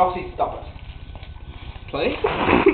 Roxy, stop it. Sorry?